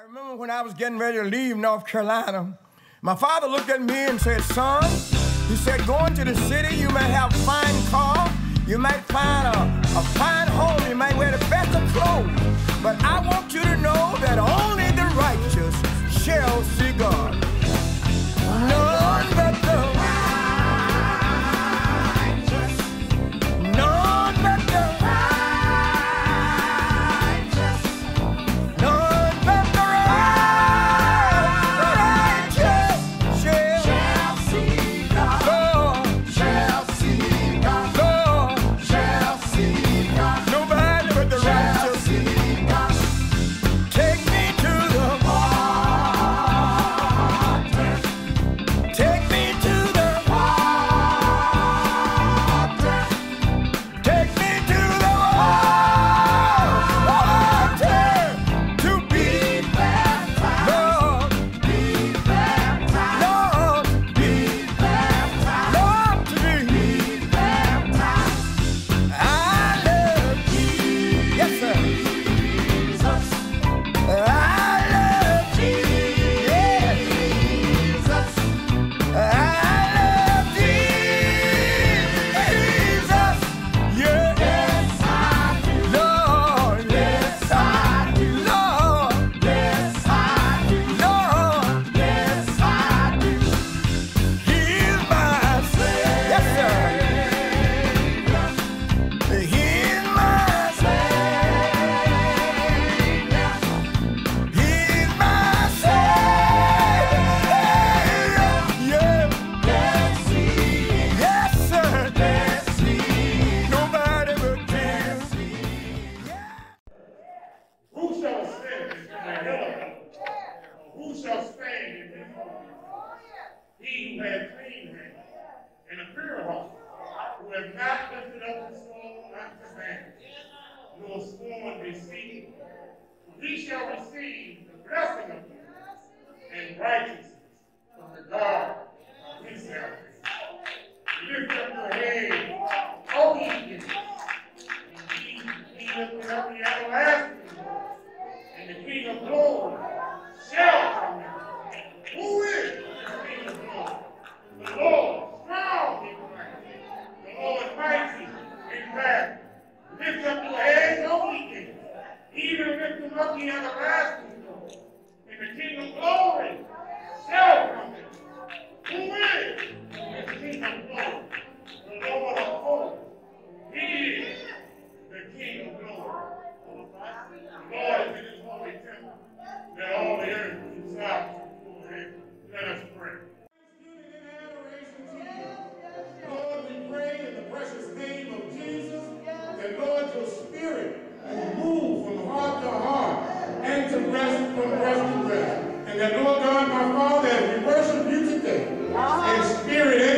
I remember when I was getting ready to leave North Carolina, my father looked at me and said, Son, he said, going to the city, you might have a fine car, you might find a, a fine home, you might wear the best of clothes, but I want you to know that only the righteous shall see God. have not lifted up a stone unto man, nor sworn receive. He shall receive the blessing of you and righteousness from the God of his salvation. Lift up your head, O ye gates, and be lifted up the everlasting, and the King of glory You're lucky you have a in the kingdom glory. Sell from it. Who is the kingdom glory? The Lord of hosts. He is the King of glory. The Lord is in his holy temple. Let all the earth be silent before. Let us pray. Lord, we pray in the precious name of Jesus that, Lord, your spirit will move heart and to rest from rest to rest. And that, Lord God, my Father, we worship you today in spirit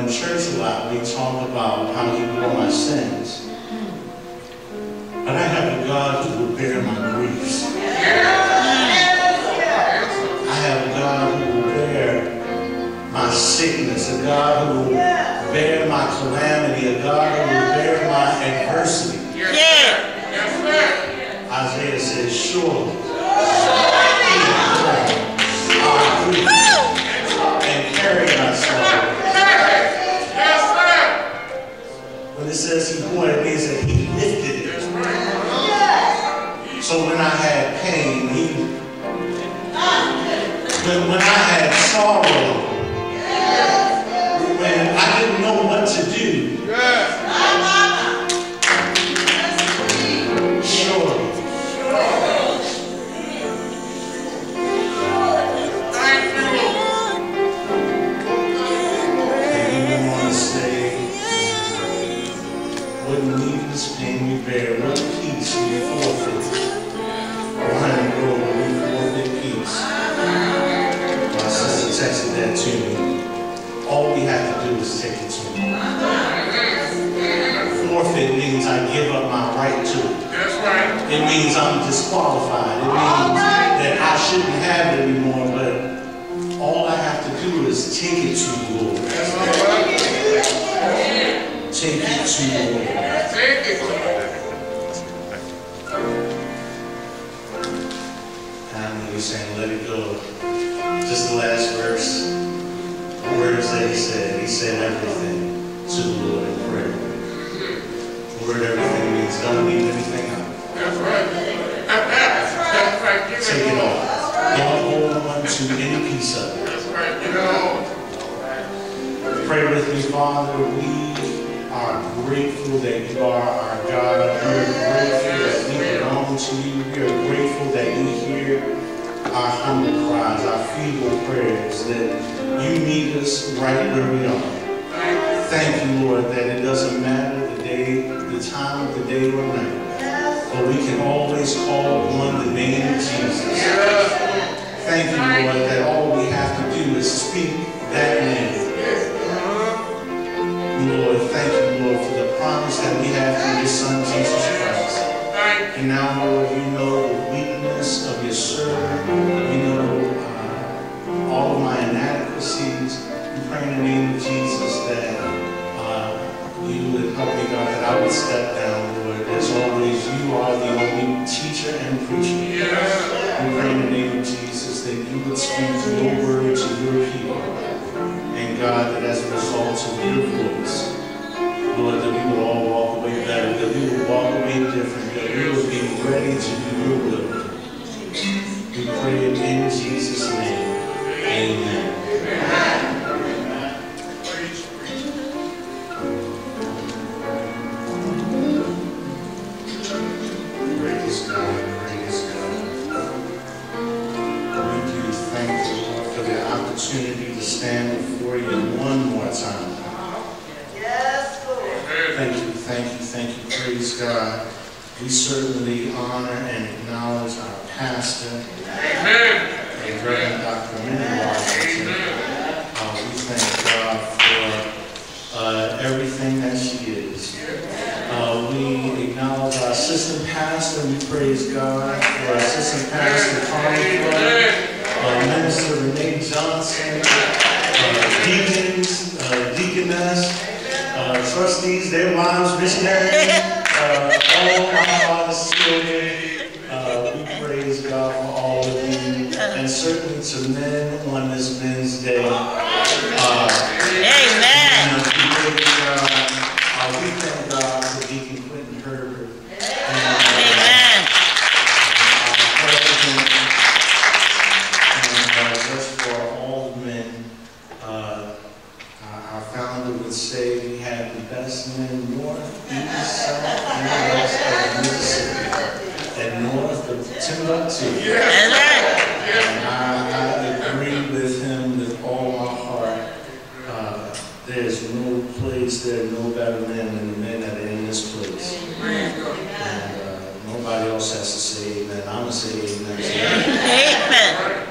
in church a lot, we talk about how he bore my sins. But I have a God who will bear my griefs. I have a God who will bear my sickness, a God who will bear my calamity, a God who will bear my adversity. To any piece of it. That's right. Give it all. Pray with me, Father. We are grateful that you are our God. We are grateful that we belong to you. We are grateful that you hear our humble cries, our feeble prayers, that you meet us right where we are. Thank you, Lord, that it doesn't matter the day, the time of the day or night, but we can always call on the name of Jesus. Thank you, Lord, that all we have to do is speak that name. Lord, thank you, Lord, for the promise that we have through your Son, Jesus Christ. And now, Lord, you know the weakness of your servant. You know uh, all of my inadequacies. We pray in the name of Jesus that uh, you would help me, God, that I would step down, Lord. As always, you are the only teacher and preacher. Speak your word to your people. And God, that as a result of your voice, Lord, that we would all walk away better, that we would walk away different, that we would be ready to do your will. We pray it in Jesus' name. Wives, uh, all my father's. Uh, we praise God for all of you, and certainly to men on this Men's Day. Uh, Amen. and we praise God. Uh, we thank God for Deacon Quentin Herbert. And, Amen. our president, and uh, just for all the men, uh, our our founder would say we have the best men north, east, south, and west of Mississippi, and north of Timbuktu. That's right. And I, I agree with him with all my heart. Uh, there's no place, there are no better men than the men that are in this place. And uh, nobody else has to say amen. I'm going to say amen. Amen.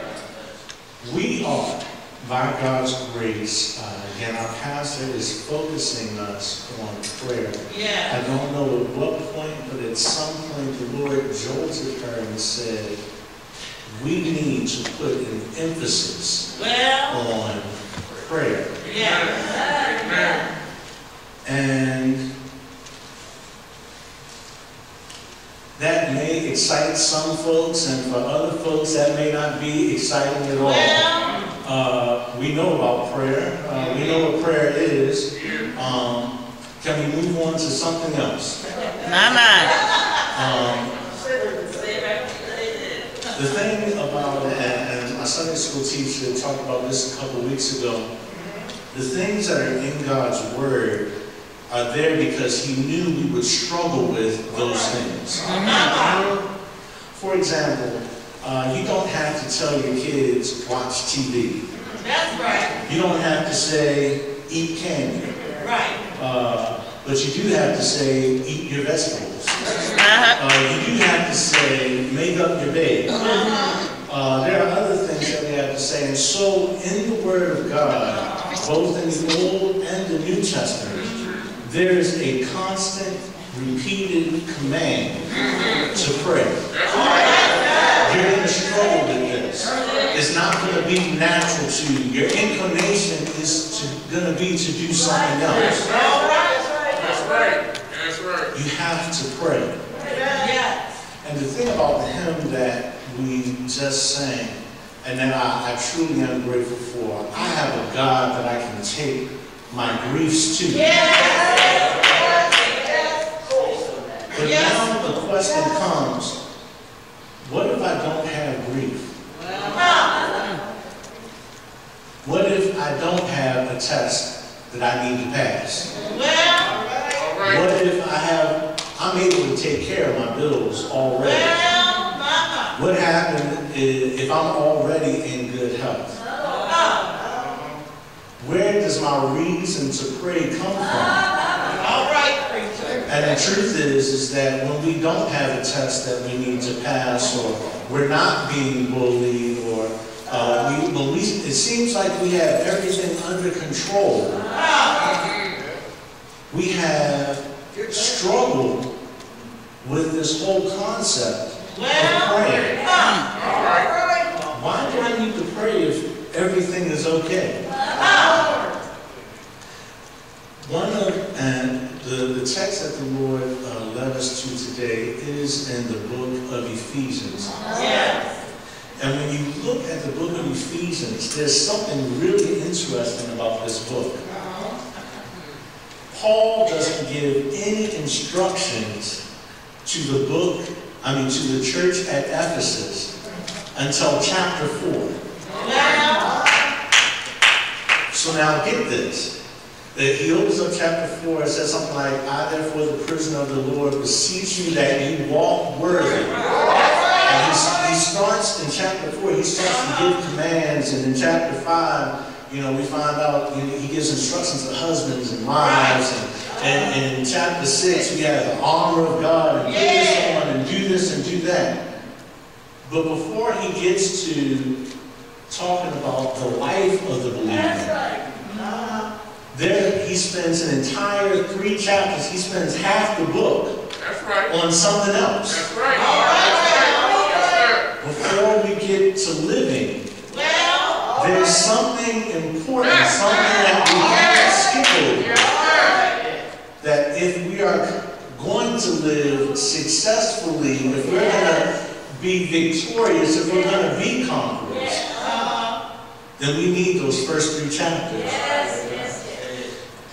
We are, by God's grace, uh, again, our pastor is focusing us on prayer. Yeah. I don't know at what point, but at some point the Lord jolted her and said, we need to put an emphasis Well, on prayer. yeah. And that may excite some folks, and for other folks, that may not be exciting at all. Well, Uh, we know about prayer. Uh, we know what prayer is. Um, can we move on to something else? my mind. Um, the thing about it, and, and my Sunday school teacher talked about this a couple weeks ago, the things that are in God's Word are there because He knew we would struggle with those things. For example, uh, you don't have to tell your kids, watch TV. That's right. You don't have to say, eat candy. Right. Uh, but you do have to say, eat your vegetables. Uh-huh. Uh, you do have to say, make up your bed. Uh, there are other things that we have to say, and so in the Word of God, both in the Old and the New Testament, there is a constant, repeated command to pray. You're going to struggle with this. It's not going to be natural to you. Your inclination is to, going to be to do something else. That's right. That's right. You have to pray. And the thing about the hymn that we just sang, and that I, I truly am grateful for, I have a God that I can take my griefs to. But now the question comes, what if I don't have grief? What if I don't have a test that I need to pass? All right. What if I have, I'm able to take care of my bills already? What happens if I'm already in good health? Where does my reason to pray come from? And the truth is, is that when we don't have a test that we need to pass, or we're not being bullied, or uh, we, we, it seems like we have everything under control. We have struggled with this whole concept of praying. Why do I need to pray if everything is okay? One of, and the, the text that the Lord uh, led us to today is in the book of Ephesians. Yes. And when you look at the book of Ephesians, there's something really interesting about this book. Paul doesn't give any instructions to the book, I mean, to the church at Ephesus until chapter 4. So now get this. That he opens up chapter 4 and says something like, I therefore, the prisoner of the Lord, beseech you that you walk worthy. And he, he starts in chapter 4, he starts to give commands, and in chapter 5, you know, we find out you know, he gives instructions to husbands and wives, and, and, and in chapter 6, we have the armor of God, and on, and do this and do that. But before he gets to talking about the life of the believer, there he spends an entire three chapters, he spends half the book That's right. on something else. That's right. Yes, Before we get to living, there's something important, something that we can't skip over. That if we are going to live successfully, if we're going to be victorious, if we're going to be conquerors, then we need those first three chapters.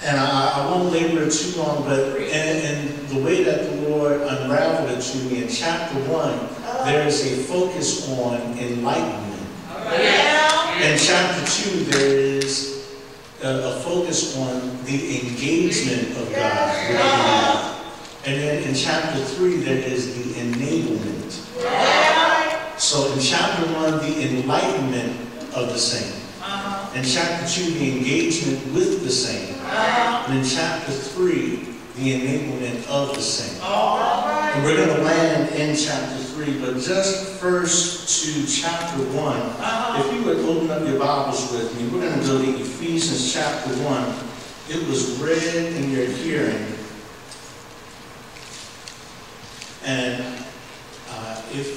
And I, I won't labor it too long, but and, and the way that the Lord unraveled it to me in chapter one, there is a focus on enlightenment. In chapter two, there is a, a focus on the engagement of God with the believer. And then in chapter three, there is the enablement. So in chapter one, the enlightenment of the saint. In chapter two, the engagement with the saint. And in chapter three, the enablement of the saint. And we're going to land in chapter three, but just first to chapter one. If you would open up your Bibles with me, we're going to go to Ephesians chapter one. It was read in your hearing. And uh, if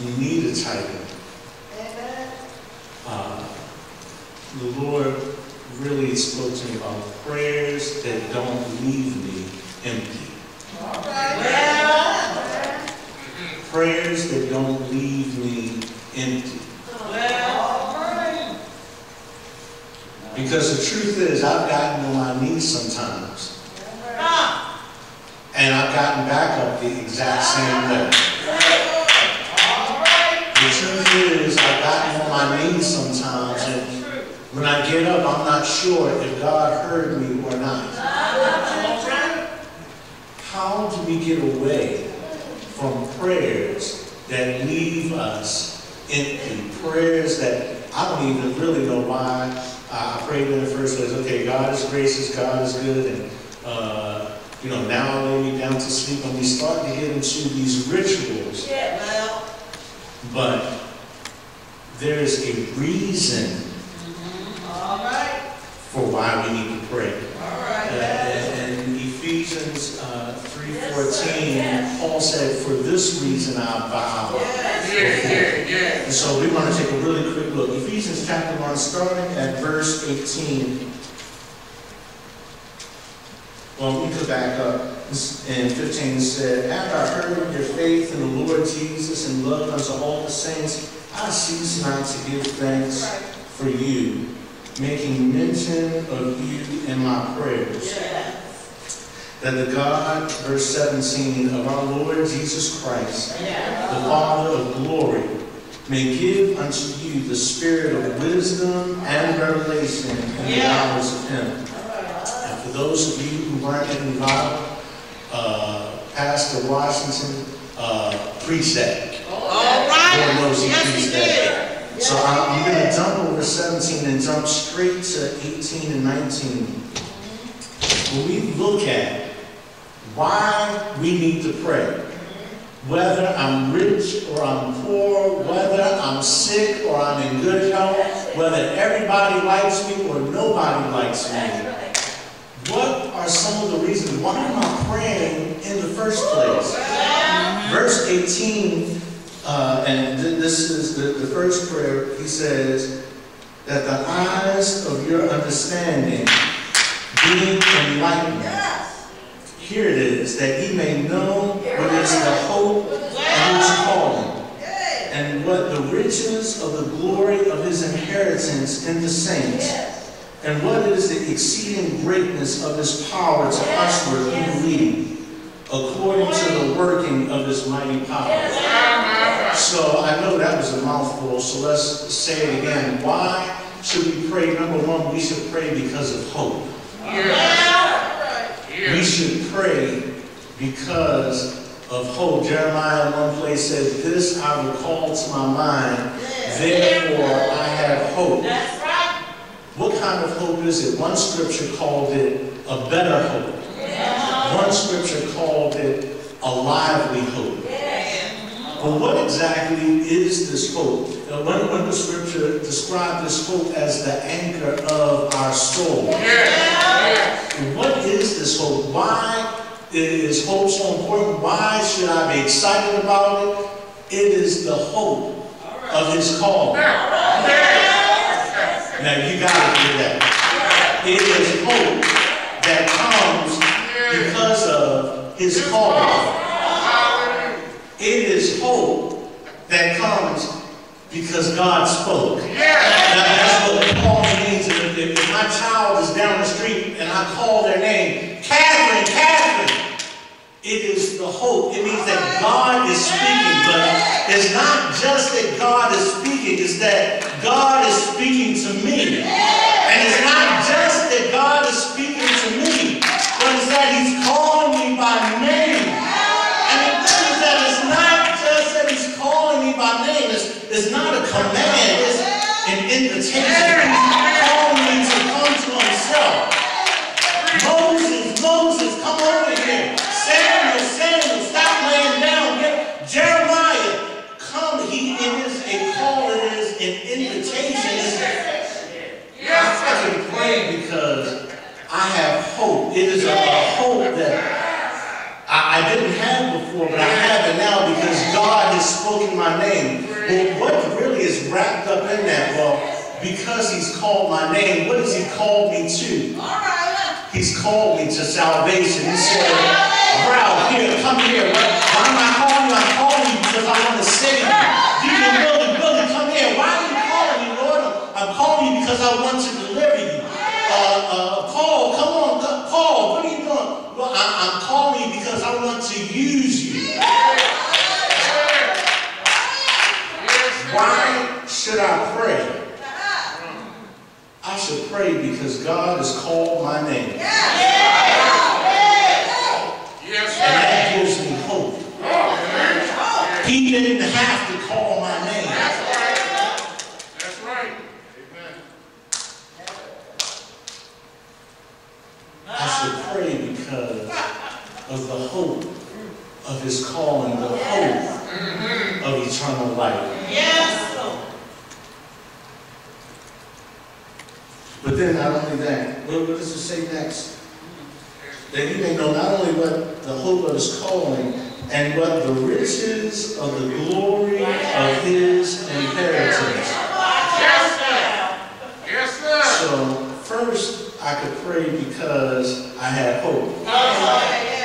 you need a title, uh, the Lord really spoke to me about prayers that don't leave me empty. Prayers that don't leave me empty. Because the truth is, I've gotten on my knees sometimes. And I've gotten back up the exact same way. The truth is, I've gotten on my knees sometimes, and when I get up, I'm not sure if God heard me or not. How do we get away from prayers that leave us empty? Prayers that I don't even really know why I prayed in the first place. Okay, God is gracious, God is good, and uh, you know, now I lay me down to sleep, and we start to get into these rituals. Yeah, well. But there is a reason All right. for why we need to pray. All right. Uh, In Ephesians uh, 3.14, Paul said, for this reason I vow. Yeah, yeah, yeah. And so we want to take a really quick look. Ephesians chapter 1, starting at verse 18. Well, we could back up. In 15 it said, After I heard of your faith in the Lord Jesus and love unto all the saints, I cease not to give thanks for you, making mention of you in my prayers. That the God, verse 17, of our Lord Jesus Christ, the Father of glory, may give unto you the spirit of wisdom and revelation in the knowledge of Him. And for those of you who weren't in Bible, uh, Pastor Washington uh, preached that. All right. Lord knows he Yes, he did. that. So I'm, I'm going to jump over 17 and jump straight to 18 and 19. When we look at why we need to pray, whether I'm rich or I'm poor, whether I'm sick or I'm in good health, whether everybody likes me or nobody likes me, what are some of the reasons? Why am I praying in the first place? Verse 18, uh, and th- this is the, the first prayer, he says, that the eyes of your understanding being enlightened. Here it is, that ye may know what is the hope of his calling, and what the riches of the glory of his inheritance in the saints, and what is the exceeding greatness of his power to us who believe, according to the working of his mighty power. So I know that was a mouthful, so let's say it again. Why should we pray? Number one, we should pray because of hope. We should pray because of hope. Jeremiah in one place says, This I will call to my mind, therefore I have hope. What kind of hope is it? One scripture called it a better hope. One scripture called it a lively hope. But what exactly is this hope? Now, one, one the scripture described this hope as the anchor of our soul. What is this hope? Why is hope so important? Why should I be excited about it? It is the hope of his call. Now you gotta hear that. It is hope that comes because of his call. It is hope that comes because God spoke. Now that's what Paul means. If my child is down the street and I call their name, Catherine, Catherine, it is the hope. It means that God is speaking, but it's not just that God is speaking, it's that God is speaking to me. And it's not just that God is speaking to me, but it's that He's calling me by name. And the thing is that it's not just that He's calling me by name, it's, it's not a command, it's an invitation. He's calling me to come to Himself. Moses, Moses, come over here. Samuel, Samuel, stop laying down. Get Jeremiah, come. He it is a call. It is an invitation. It's, I can pray because I have hope. It is a, a hope that I, I didn't have before, but I have it now because God has spoken my name. Well, what really is wrapped up in that? Well, because He's called my name, what has He called me to? He's called me to salvation. He said, Ralph, here, come here. Why am I calling you? I'm calling you because I want to save you. Deacon Billy, Billy, come here. Why are you calling me, Lord? I'm calling you because I want to deliver you. Uh, uh, Paul, come on. Paul, what are you doing? Well, I, I'm calling you because I want to use you. Why should I pray? I should pray because God has called my name. Yes. And that gives me hope. He didn't have to call my name. That's right. Amen. I should pray because of the hope of his calling, the hope eternal life. Yes, But then not only that, what, what does it say next? That you may know not only what the hope of his calling and what the riches of the glory of his inheritance. Yes, sir. Yes, sir. So first I could pray because I had hope.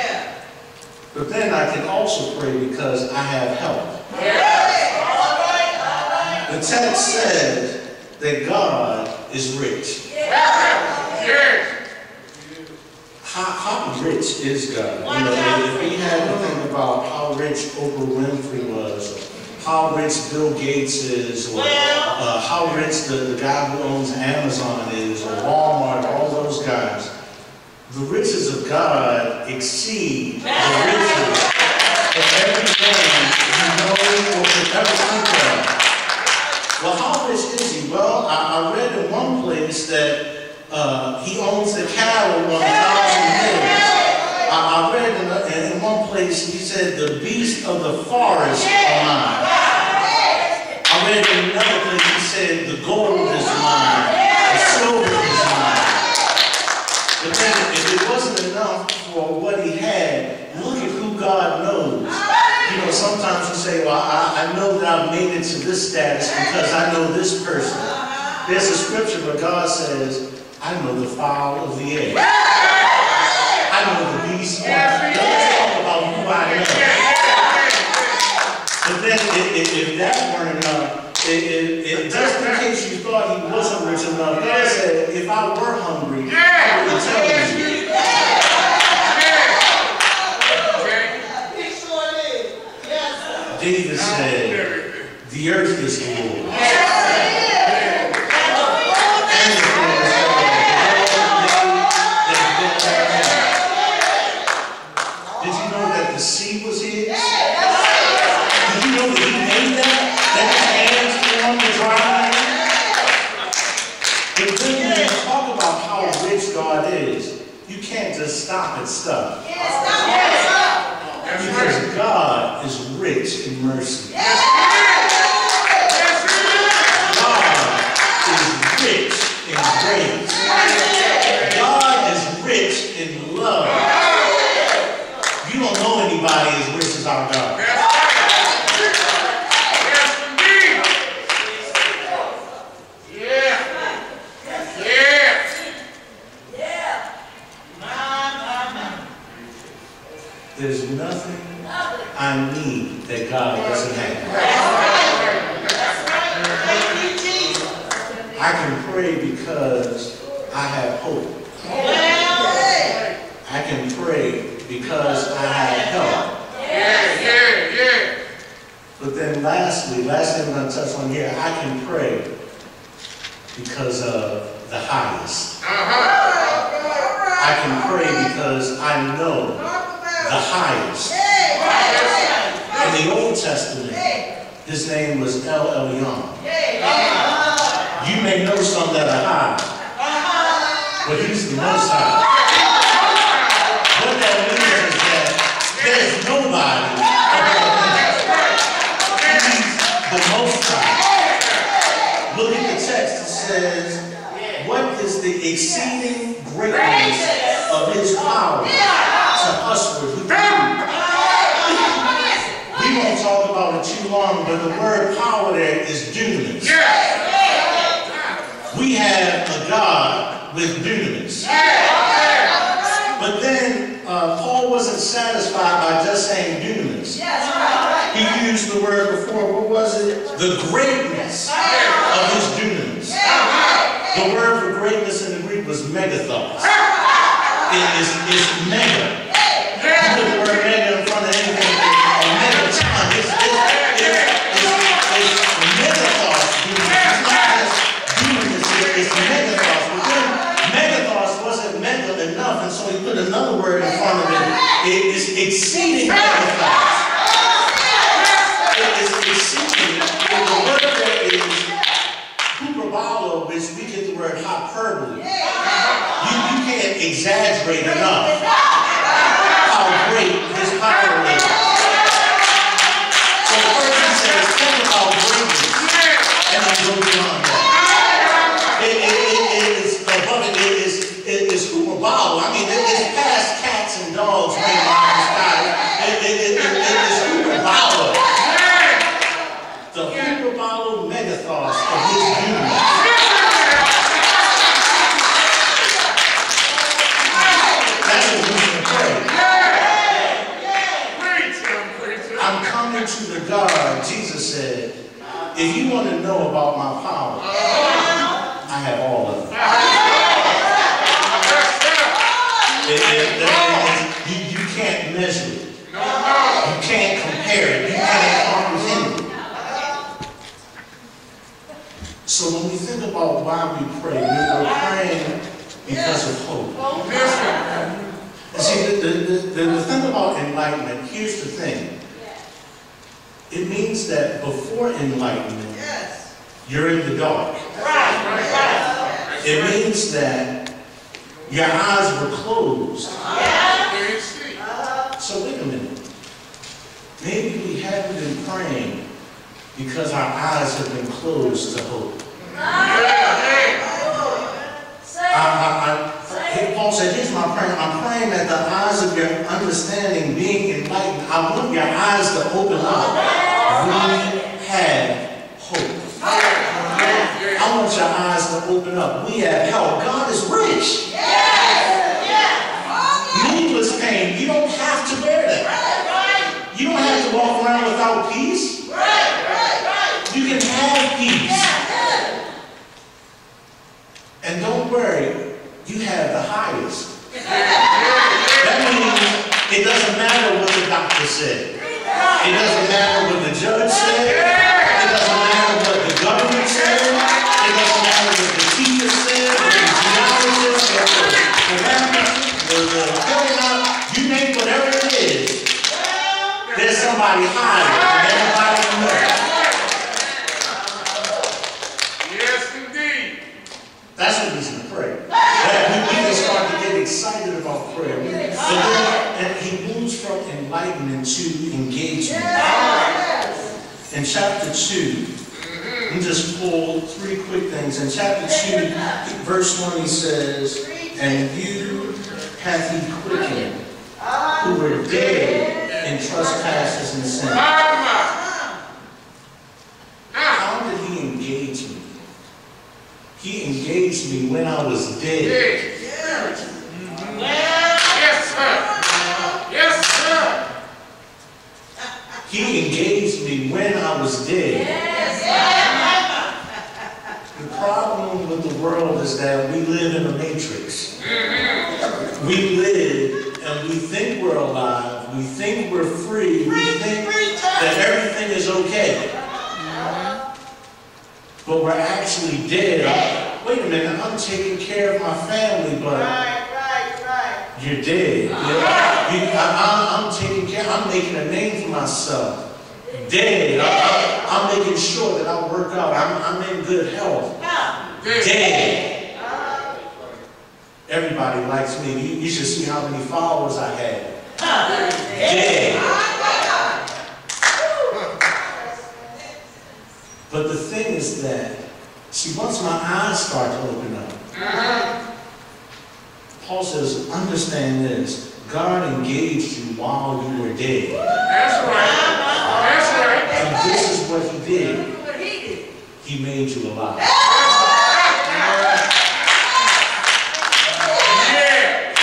But then I can also pray because I have help. The text says that God is rich. Yes. How, how rich is God? You know, if we had to think about how rich Oprah Winfrey was, how rich Bill Gates is, or uh, how rich the, the guy who owns Amazon is, or Walmart, all those guys, the riches of God exceed the riches of every man you know or could ever think of. Well, how rich is he? Well, I, I read in one place that uh, he owns the cattle on a thousand hills. I, I read in, in one place he said, "The beasts of the forest are mine." I read in another place he said, "The gold is mine, the silver is mine." But then, if it wasn't enough for what he had, look at who God knows. You know, sometimes you say, well, I, I know that I've made it to this status because I know this person. There's a scripture where God says, I know the fowl of the air. I know the beast. Don't talk about who I know. But then, if, if, if that weren't enough, it, it, it, just in case you thought he wasn't rich enough, God said, if I were hungry, yeah. I would tell you. David said, the earth is the Lord. Just stop at stuff. Because God is rich in mercy. God is rich in grace. God is rich in love. You don't know anybody as rich as our God. Yes, indeed. Yeah. Yeah. There's nothing I need about why we pray, we're praying because of hope. And see, the, the, the, the thing about enlightenment, here's the thing. It means that before enlightenment, you're in the dark. It means that your eyes were closed. So wait a minute. Maybe we haven't been praying because our eyes have been closed to hope. Paul said, here's my prayer. I'm praying that the eyes of your understanding being enlightened. I want your eyes to open up. We have hope. I want your eyes to open up. We have help. God is rich. Needless pain. You don't have to bear that. You don't have to walk around without peace. You can have peace. And don't worry, you have the highest. That means it doesn't matter what the doctor said. It doesn't matter what the judge said. It doesn't matter what the government said. It doesn't matter what the teacher said, what the geologist, what the, the mathematician, the, the paradigm, you name whatever it is, there's somebody higher than everybody you know. Yes, indeed. That's the reason to pray. That we, we can start to get excited about prayer. We- But then, and he moves from enlightenment to engagement. In chapter 2, mm-hmm. let me just pull three quick things. In chapter 2, verse 1, he says, And you hath he quickened, who were dead in trespasses and sins. Ah, ah. How did he engage me? He engaged me when I was dead. Yes, sir. Yes, sir. He engaged when I was dead. The problem with the world is that we live in a matrix. We live and we think we're alive. We think we're free. We think that everything is okay. But we're actually dead. Wait a minute, I'm taking care of my family, but you're dead. You I, I'm taking care, I'm making a name for myself. Dead. I, I'm making sure that I work out. I'm, I'm in good health. Dead. Uh. Everybody likes me. You, you should see how many followers I have. Dead. But the thing is that, see, once my eyes start to open up, uh-huh. Paul says, understand this. God engaged you while you were dead. That's right. This is what he did. He made you alive.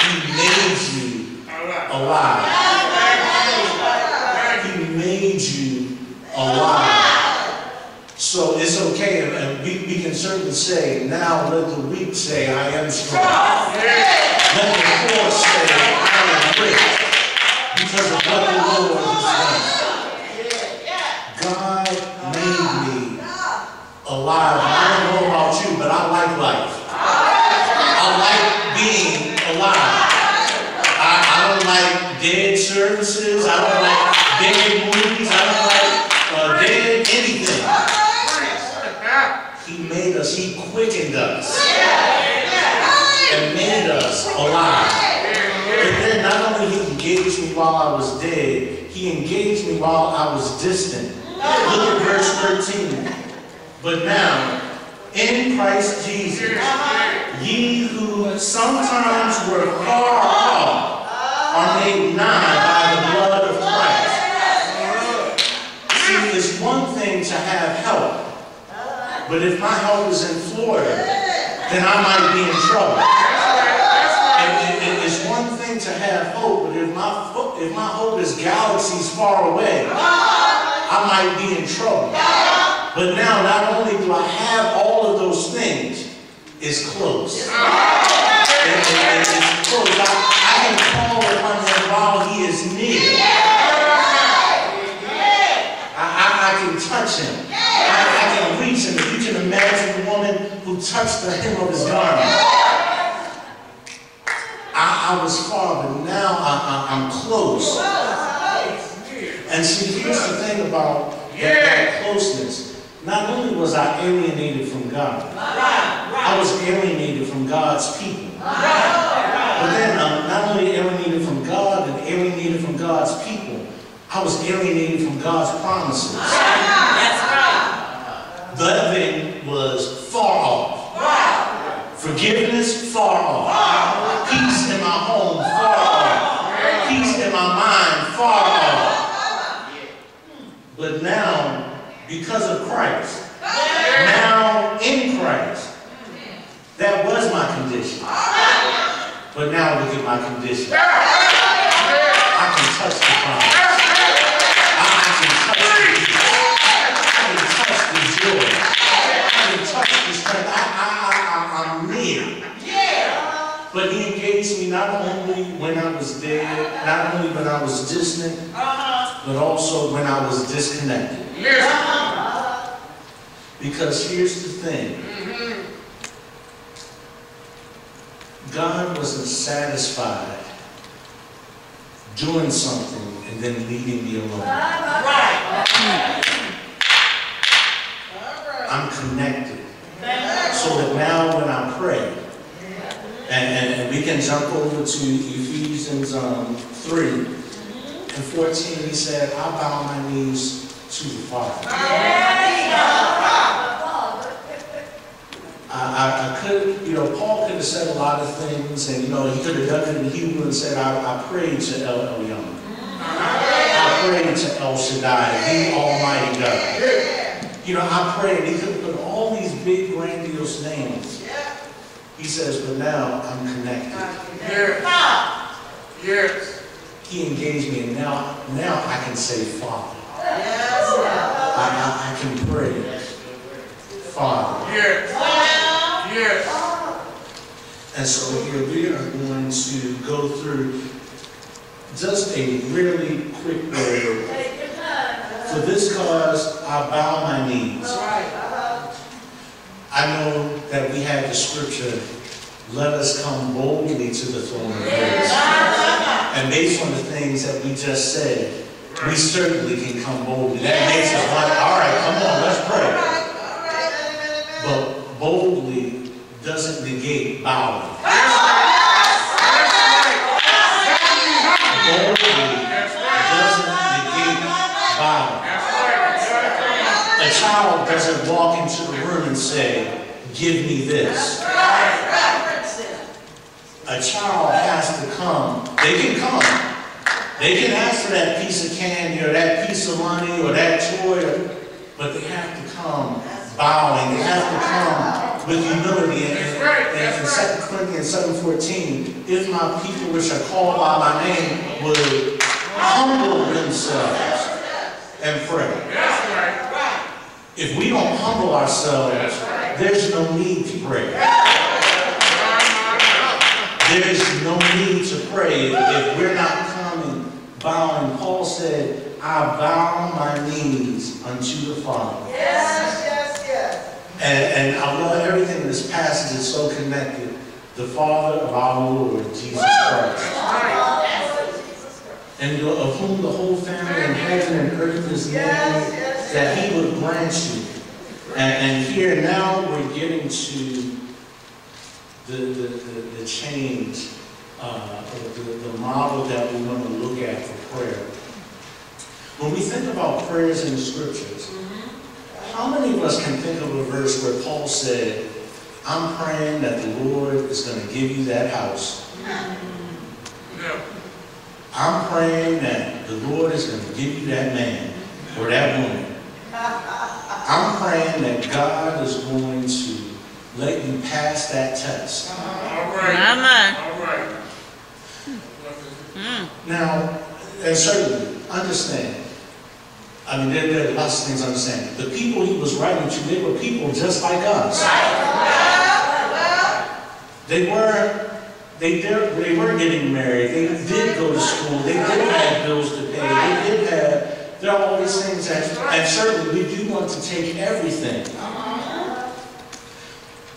He made you alive. He made you alive. So it's okay, and- we, we can certainly say, now let the weak say, I am strong. Let the poor say, I am rich, because of what the Lord has done. God made me alive. I don't know about you, but I like life. I like being alive. I, I don't like dead services. I don't like dead movies. I don't like uh, dead anything. He made us, He quickened us and made us alive. But then not only He engaged me while I was dead, He engaged me while I was distant. Look at verse 13. But now, in Christ Jesus, ye who sometimes were far off are made nigh by the blood of Christ. See, it's one thing to have help, but if my help is in Florida, then I might be in trouble. And it- it- it's one thing to have hope, if my hope is galaxies far away, I might be in trouble. But now, not only do I have all of those things, it's close. It- it- it- it's close. I, I can call upon him while he is near. I, I, I can touch him. I, I can reach him. If you can imagine a woman who touched the hem of his garment. I, I was far, but now I, I, I'm close. And see, here's the thing about that, closeness. Not only was I alienated from God, I was alienated from God's people. But then I'm not only alienated from God and alienated from God's people, I was alienated from God's promises. That's right. The thing was far off. Forgiveness, far off. Peace in my home, far off. Peace in my mind, far off. But now, because of Christ, now in Christ, that was my condition. But now look at my condition. I can touch the promise. I, can touch the peace. I can touch the joy. I can touch the strength. I, I, I, I, I'm near. But he engaged me not only when I was dead, not only when I was distant, but also when I was disconnected. Because here's the thing. God wasn't satisfied doing something and then leaving me alone. I'm connected. So that now when I pray, and, and, we can jump over to Ephesians um, 3 and 14, he said, I bow my knees to the Father. I, I, I could, you know, Paul could have said a lot of things, and, you know, he could have done it in Hebrew and said, I, I prayed to El Elyon. I prayed to El Shaddai, the Almighty God. You know, I prayed. He could have put all these big, grandiose names. He says, but now I'm connected. Yes. Yes. He engaged me, and now, now I can say, Father. I, I, I can pray, Father. Yes. Yes. And so here we are going to go through just a really quick word. For this cause, I bow my knees. I know that we have the scripture, let us come boldly to the throne of grace. And based on the things that we just said, we certainly can come boldly. That makes us like, all right, come on, let's pray. But boldly doesn't negate bowing. Give me this. A child has to come. They can come. They can ask for that piece of candy or that piece of money or that toy, but they have to come bowing. They have to come with humility. And, and, in 2 Corinthians 7.14, if my people which are called by my name would humble themselves and pray. If we don't humble ourselves, there's no need to pray. There's no need to pray if we're not coming, bowing. Paul said, I bow my knees unto the Father. Yes, yes, yes. And, and I love everything in this passage is so connected. The Father of our Lord, Jesus Christ. And of whom the whole family in heaven and earth is named, that he would grant you. And, and here now we're getting to the, the, the, the change, uh, the, the model that we want to look at for prayer. When we think about prayers in the scriptures, how many of us can think of a verse where Paul said, I'm praying that the Lord is going to give you that house. No. I'm praying that the Lord is going to give you that man or that woman. I'm praying that God is going to let you pass that test. All right. Mama. All right. Hmm. Now, and certainly, understand. I mean, there, there are lots of things to understand. The people he was writing to, they were people just like us. They were, they they were getting married. They did go to school. They did have bills to pay. They did have, there are all these things that, and certainly we do want to take everything.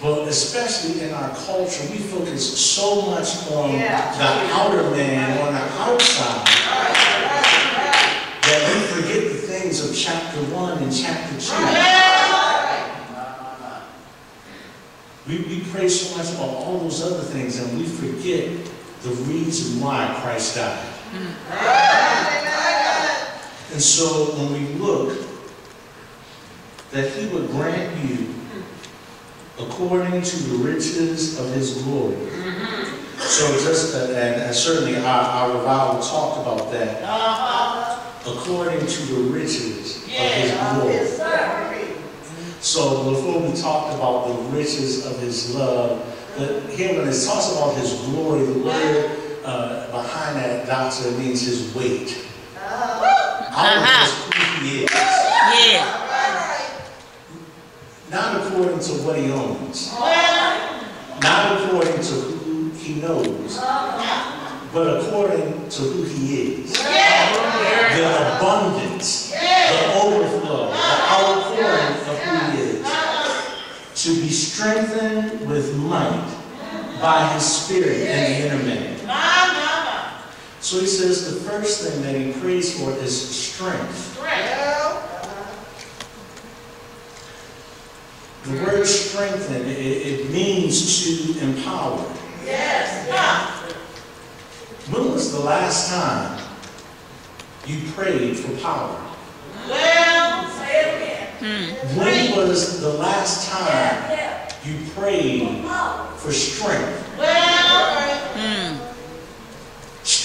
But especially in our culture, we focus so much on Yeah. the outer man, on the outside, that we forget the things of chapter one and chapter two. We, we pray so much about all those other things and we forget the reason why Christ died. Mm. And so when we look, that he would grant you according to the riches of his glory. So just, uh, and and certainly our, our revival talked about that, according to the riches of his glory. So before we talked about the riches of his love, but here when it talks about his glory, the word uh, behind that doxa means his weight. Out of just who he is. Yeah. Not according to what he owns. Not according to who he knows. But according to who he is. The abundance, the overflow, the outpouring of who he is. To be strengthened with might by his spirit in the inner man. So he says the first thing that he prays for is strength. Uh-huh. The word strengthen, it, it means to empower. Yes. When was the last time you prayed for power? Well. Hmm. When was the last time you prayed for strength?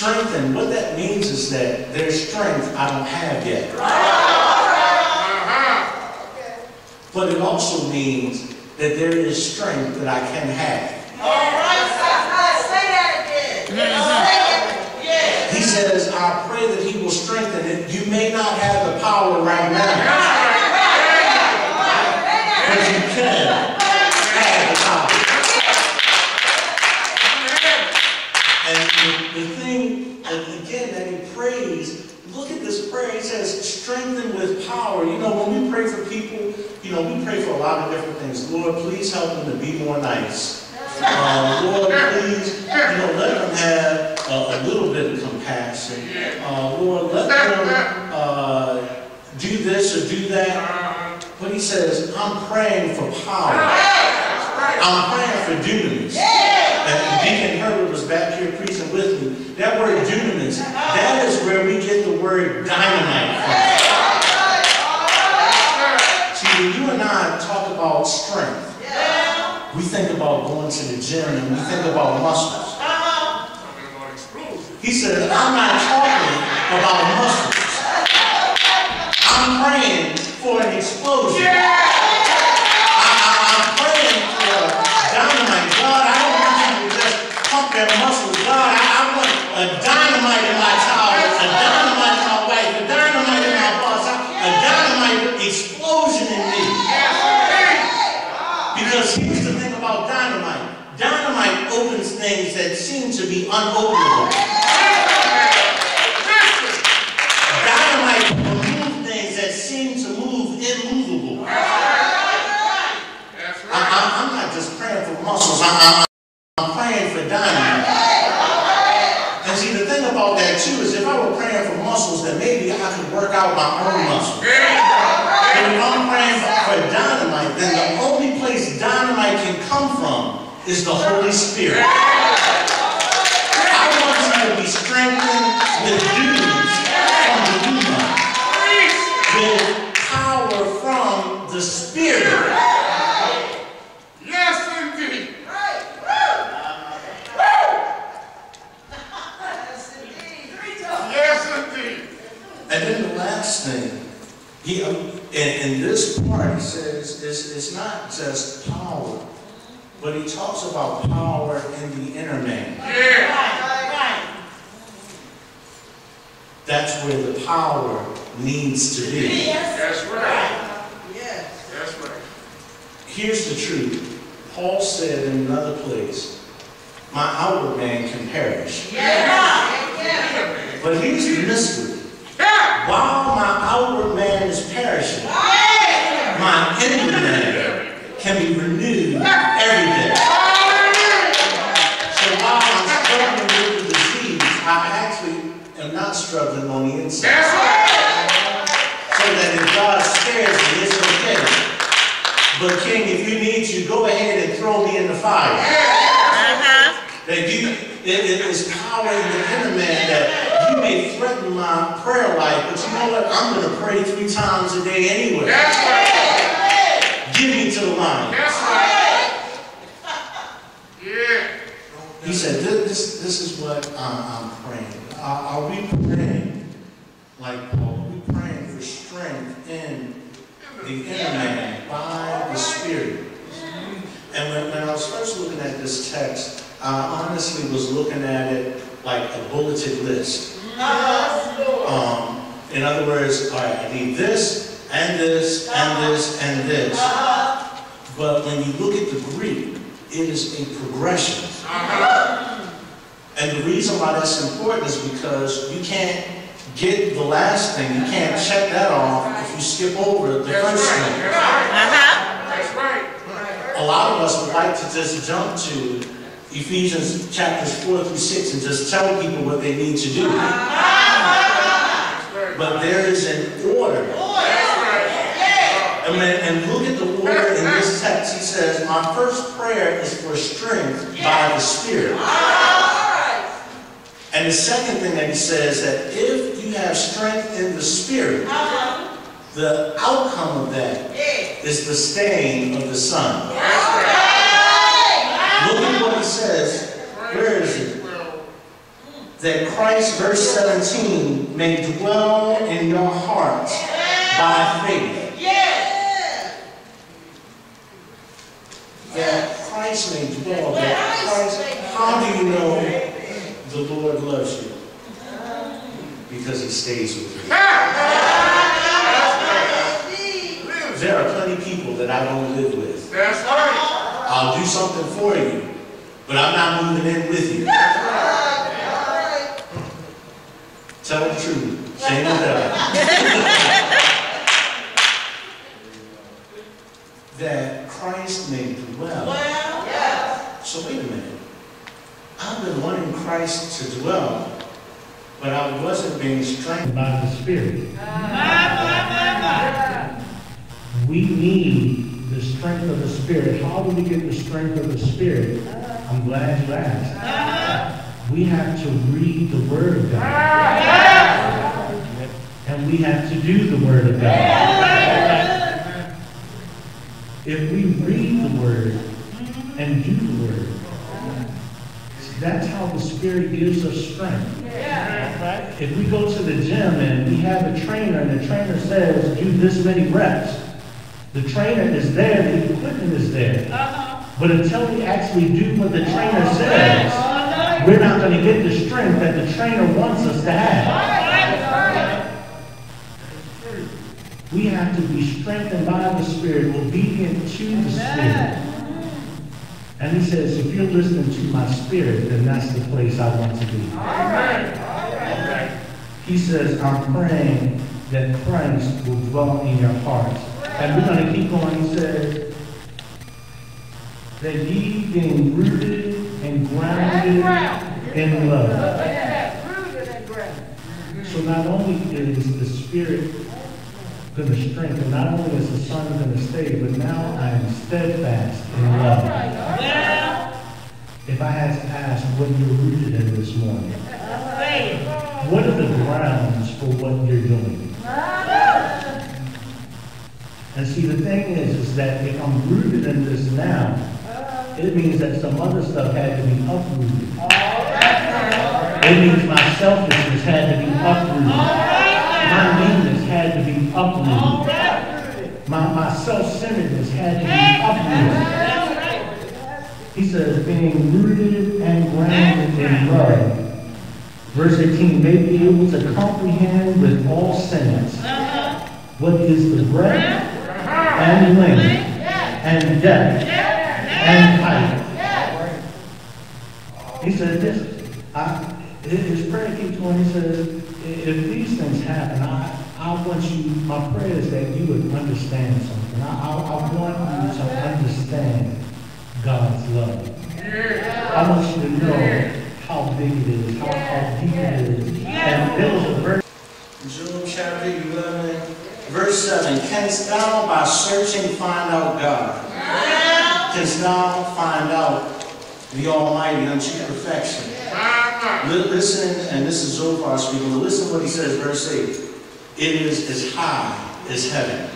Strengthen, what that means is that there's strength I don't have yet. But it also means that there is strength that I can have. He says, I pray that he will strengthen it. You may not have the power right now, know, we pray for a lot of different things. Lord, please help them to be more nice. Uh, Lord, please, you know, let them have uh, a little bit of compassion. Uh, Lord, let them uh, do this or do that. But he says, I'm praying for power. I'm praying for dunamis. And Deacon Herbert was back here preaching with me. That word dunamis, that is where we get the word dynamite from. See, when you and I talk about strength, we think about going to the gym and we think about muscles. Uh-huh. He said, I'm not talking about muscles. I'm praying for an explosion. I, am praying for dynamite. God, I don't want you to just pump their muscles. God, I, I want a dynamite in my child, a dynamite in my wife, a dynamite in my boss, a dynamite explosion in me. Because here's the thing about dynamite. Dynamite opens things that seem to be unopenable. Dynamite will move things that seem to move immovable. I, am not just praying for muscles. I, I'm praying for dynamite. And see, the thing about that too is if I were praying for muscles, then maybe I could work out my own muscles. But if I'm praying for dynamite, then the only dynamite can come from is the Holy Spirit. I want you to be strengthened with dunamis from the pneuma, with power from the Spirit. Yes, indeed. Yes, indeed. And then the last thing, he, in, in this part, he says it's, it's not just but he talks about power in the inner man. That's where the power needs to be. That's right. Yes. That's right. Here's the truth. Paul said in another place, my outward man can perish. But here's the mystery. While my outward man is perishing, my inward man can be renewed every day. So while I'm struggling with the disease, I actually am not struggling on the inside. So that if God spares me, it's okay. But King, if you need to, go ahead and throw me in the fire. Uh-huh. That you, it, it is power in the enemy man that you may threaten my prayer life, but you know what? I'm going to pray three times a day anyway. Give me to the line. That's right. Yeah. He said, this, this, this is what I'm, I'm praying. Are, are we praying like Paul? Are we praying for strength in the inner man by the Spirit? And when, when I was first looking at this text, I honestly was looking at it like a bulleted list. Um, in other words, all right, I need this, and this, and this, and this. But when you look at the Greek, it is a progression. And the reason why that's important is because you can't get the last thing, you can't check that off if you skip over the That's first right. thing. That's right. Uh-huh. That's right. A lot of us would like to just jump to Ephesians chapters 4 through 6 and just tell people what they need to do. But there is an order. And, look at the order in this text. He says, My first prayer is for strength by the Spirit. And the second thing that he says is that if you have strength in the Spirit, uh-huh. the outcome of that is the staying of the Son. Look at what he says. Where is it? That Christ, verse 17, may dwell in your hearts by faith. That Christ may dwell. That Christ, how do you know the Lord loves you? Because he stays with you. There are plenty of people that I don't live with. That's right. I'll do something for you, but I'm not moving in with you. Tell the truth. Shame the devil. that Christ may dwell. So wait a minute. I've been wanting Christ to dwell, but I wasn't being strengthened by the Spirit. We need the strength of the Spirit. How do we get the strength of the Spirit? I'm glad you asked. We have to read the Word of God. And we have to do the Word of God. If we read the Word and do the Word, that's how the Spirit gives us strength. If we go to the gym and we have a trainer and the trainer says, do this many reps, the trainer is there, the equipment is there. But until we actually do what the trainer says, we're not going to get the strength that the trainer wants us to have. We have to be strengthened by the Spirit, obedient to the Spirit. And he says, if you're listening to my spirit, then that's the place I want to be. He says, I'm praying that Christ will dwell in your hearts. And we're going to keep going. He says, that ye being rooted and grounded in love. So not only is the Spirit going strength, strengthen, not only is the Son going to stay, but now I am steadfast in love. If I had to ask what you're rooted in this morning, what are the grounds for what you're doing? And see, the thing is, is that if I'm rooted in this now, it means that some other stuff had to be uprooted. It means my selfishness had to be uprooted. My meanness had to be uprooted. My, my self-centeredness had to be uprooted. He says, being rooted and grounded in love. Verse 18, may be able to comprehend with all saints what is the breadth and length and depth and height. He said this, I, his prayer keeps going, he says, if these things happen, I, I want you, my prayer is that you would understand something. I, I, I want you to understand God's love. I want you to know how big it is, how, how deep it is. And there was a verse Job chapter 11, verse 7. Canst thou by searching find out God? Canst thou find out the Almighty unto perfection? Li- Listen, and this is Zophar speaking, but listen what he says, verse 8. It is as high as heaven.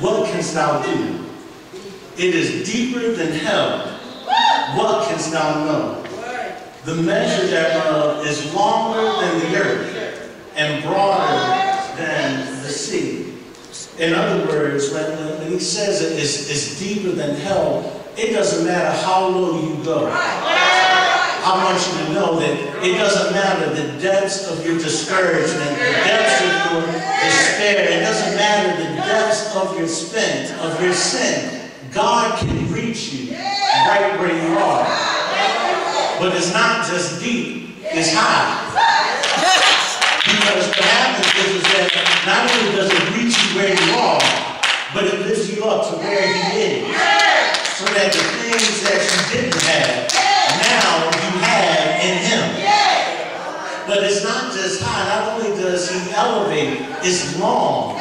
What canst thou do? It is deeper than hell. What canst thou know? The measure thereof is longer than the earth and broader than the sea. In other words, when, he says it is, is deeper than hell, it doesn't matter how low you go. I want you to know that it doesn't matter the depths of your discouragement, the depths of your despair, it doesn't matter the depths of your spent, of your sin. God can reach you right where you are. But it's not just deep, it's high. Because what happens is, that not only does it reach you where you are, but it lifts you up to where he is. So that the things that you didn't have, now you have in him. But it's not just high, not only does he elevate, it's long.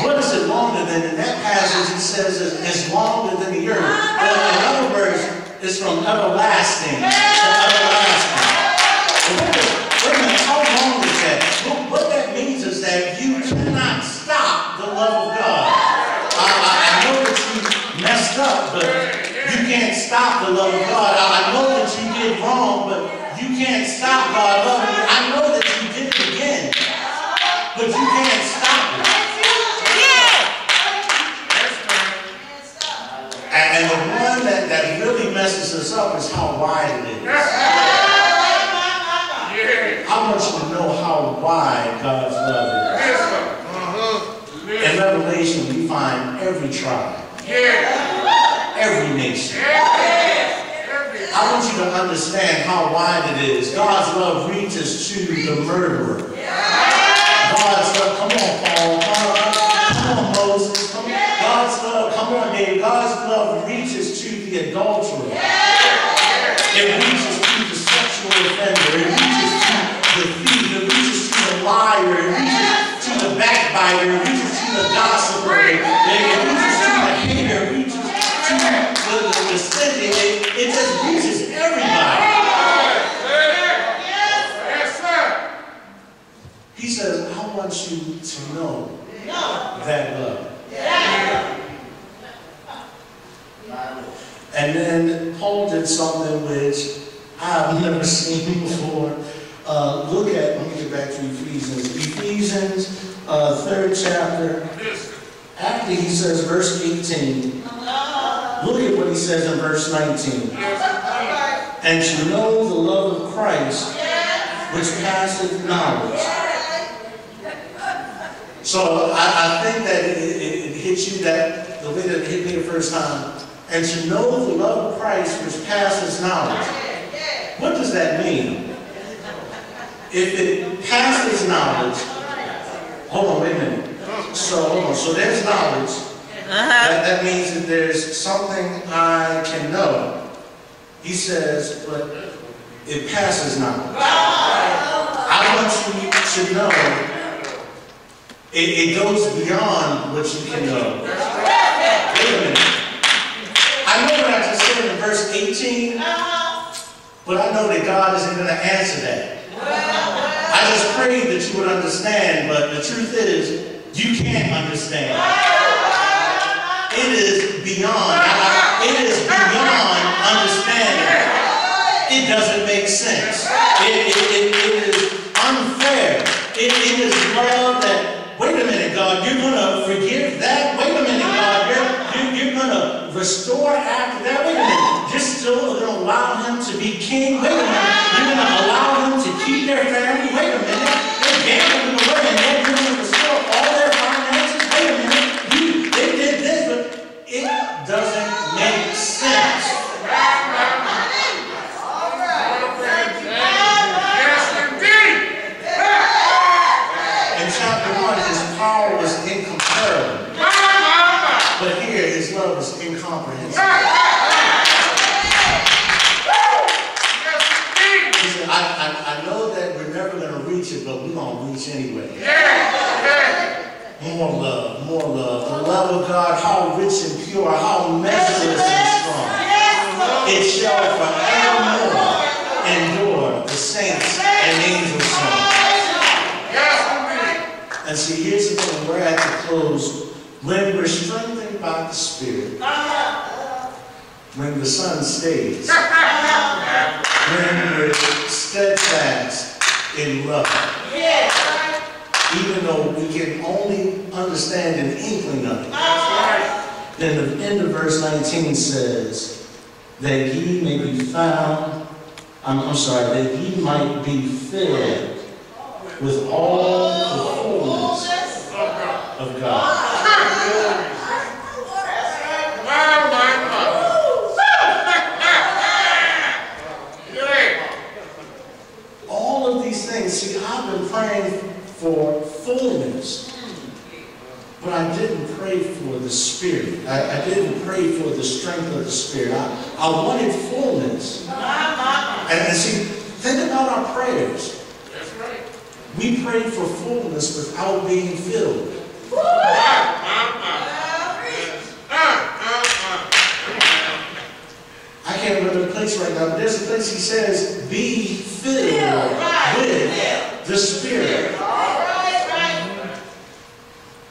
What is it longer than? In that passage it says it's, it's longer than the earth. Well, in other words, it's from everlasting to everlasting. But wait, a- wait a minute, how long is that? What, what that means is that you cannot stop the love of God. I, I, I know that you messed up, but you can't stop the love of God. I, I know that you did wrong, but you can't stop God loving you. I know that you did it again, but you can't stop it. And, and the one that, that really messes us up is how wide it is. I want you to know how wide God's love is. Uh-huh. In Revelation, we find every tribe, every nation. I want you to understand how wide it is. God's love reaches to the murderer. God's love, come on, Paul. Come on, Moses. Come on. God's love, come on, David. God's love reaches to the adulterer. It reaches to the sexual offender. It reaches to the thief. It reaches to the liar. It reaches to the backbiter. It reaches to the gossiper it reaches to the hater. It reaches to the, the, the stingy. It, it just reaches everybody. He says, I you to know that love. And then Paul did something which I've never seen before. Uh, look at, let me get back to Ephesians. Ephesians, uh, third chapter. After he says verse 18, look at what he says in verse 19. And to know the love of Christ, which passeth knowledge. So I, I think that it, it, it hits you that the way that it hit me the first time. And to know the love of Christ which passes knowledge. What does that mean? If it passes knowledge, hold on, wait a minute. So hold on. So there's knowledge. Uh-huh. That, that means that there's something I can know. He says, but it passes knowledge. I want you to know it, it goes beyond what you can know. Wait a minute. I know what I just said in verse 18, but I know that God isn't going to answer that. I just prayed that you would understand, but the truth is, you can't understand. It is beyond. It is beyond understanding. It doesn't make sense. It, it, it, it is unfair. It, is love that, wait a minute, God, you're going to forgive that? Wait a minute, God, ah. you're, you're, you're going to restore after that? Wait a minute, you're still going to allow him to be king? Wait a minute, you're going to allow him to keep their family? Wait a minute, they're gambling away and they're going to restore all their finances? Wait a minute, you, they did this, but it doesn't make sense. In chapter 1, his power was incomparable. But here, his love is incomprehensible. He said, I, I, I know that we're never going to reach it, but we're going to more love, more love. The love of God, how rich and pure, how measureless and strong. It shall forevermore endure the saints and angels' song. And see, here's the thing, we're at the close. When we're strengthened by the Spirit, when the Son stays, when we're steadfast in love, even though we can only understand an inkling of it. Then the end of verse 19 says, that ye may be found, I'm, I'm sorry, that ye might be filled with all the fullness of God. All of these things, see, I've been praying for fullness. But I didn't pray for the Spirit. I, I didn't pray for the strength of the Spirit. I, I wanted fullness. And, and see, think about our prayers. That's right. We prayed for fullness without being filled. I can't remember the place right now, but there's a place he says, be filled with the Spirit.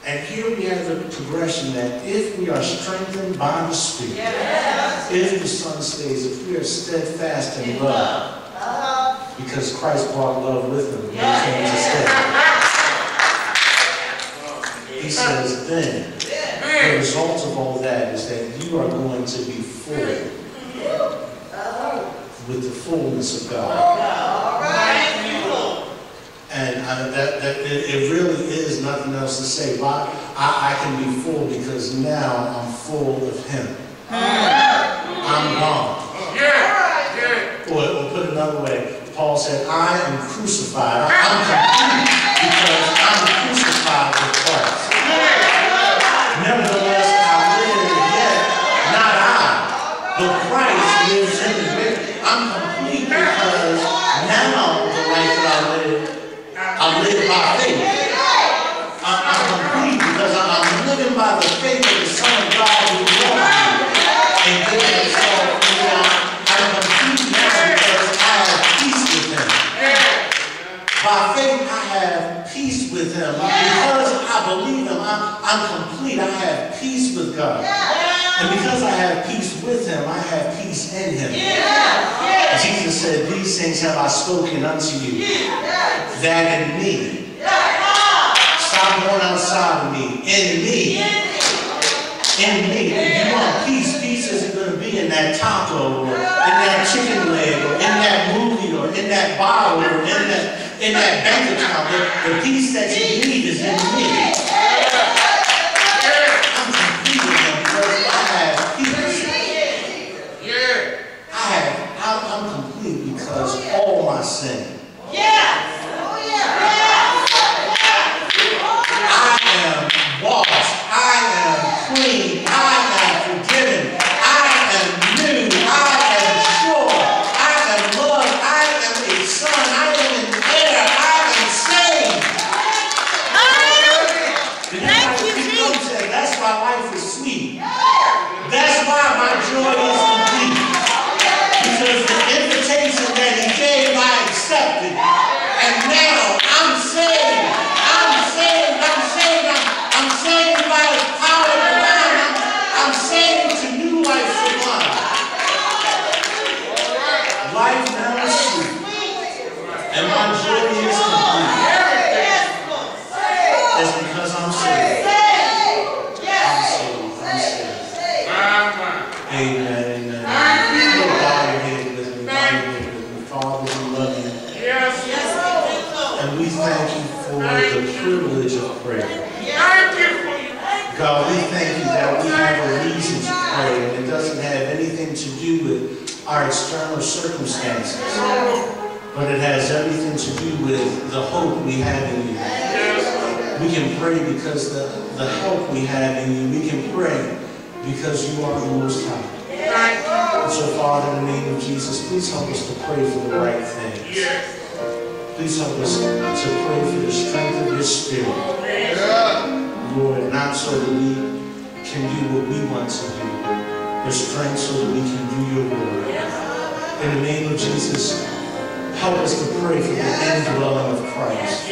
And here we have the progression that if we are strengthened by the Spirit, if the Son stays, if we are steadfast in love, because Christ brought love with him when he came to stay. He says, then, the result of all that is that you are going to be full with the fullness of God. And uh, that, that it, it really is nothing else to say. Why I, I can be full because now I'm full of Him. I'm gone. Or, or put another way, Paul said, I am crucified. I'm complete because I'm crucified with Christ. Nevertheless, I live yet, not I, but Christ lives in me. I'm complete because now the life that I live, I live by faith. I- I'm complete because I- I'm living by the faith of the Son of God who loved me and gave himself for me. I'm complete now because I have peace with him. By faith, I have peace with him. Because I believe him, I'm, I'm complete. I have peace with God. And because I have peace with him, I have peace in him. Jesus said, These things have I spoken unto you, that in me, stop going outside of me, in me, in me. If you want peace, peace isn't going to be in that taco, or in that chicken leg, or in that movie, or in that bottle, or in that, in that bank account. The, the peace that you need is in me. I'm complete with him because I have peace. I have, I'm, I'm complete my sin. I oh, am washed. I am clean. I am forgiven. I am new. I am sure. I am loved. I am a son. I am an heir. I am saved. And that's Thank why you, we come Jesus. to- That's why life is sweet. That's why my joy is complete. Because the invitation that he gave, I accepted. And now I'm saved. I'm saved. I'm saved. I'm, I'm saved by the power of God. I'm, I'm saved to new life sublime. Life now is sweet. And my joy is complete. It's because I'm saved. I'm saved. I'm saved. Amen. Amen. Lord, bow your head with me. Bow your head with me. Father, we love you. And we thank you for the privilege of prayer. God, we thank you that we have a reason to pray, and it doesn't have anything to do with our external circumstances, but it has everything to do the hope we have in you. We can pray because the, the help we have in you. We can pray because you are the Most High. And so, Father, in the name of Jesus, please help us to pray for the right things. Please help us to pray for the strength of your spirit. Lord, not so that we can do what we want to do, but strength so that we can do your will. In the name of Jesus, help us to pray for the indwelling of Christ.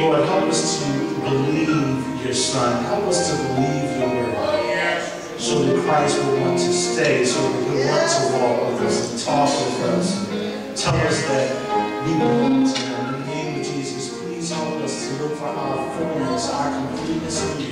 Lord, help us to believe your Son. Help us to believe your word. So that Christ will want to stay, so that he'll want to walk with us and talk with us. Tell us that we belong to him. In the name of Jesus, please help us to look for our fullness, our completeness in you.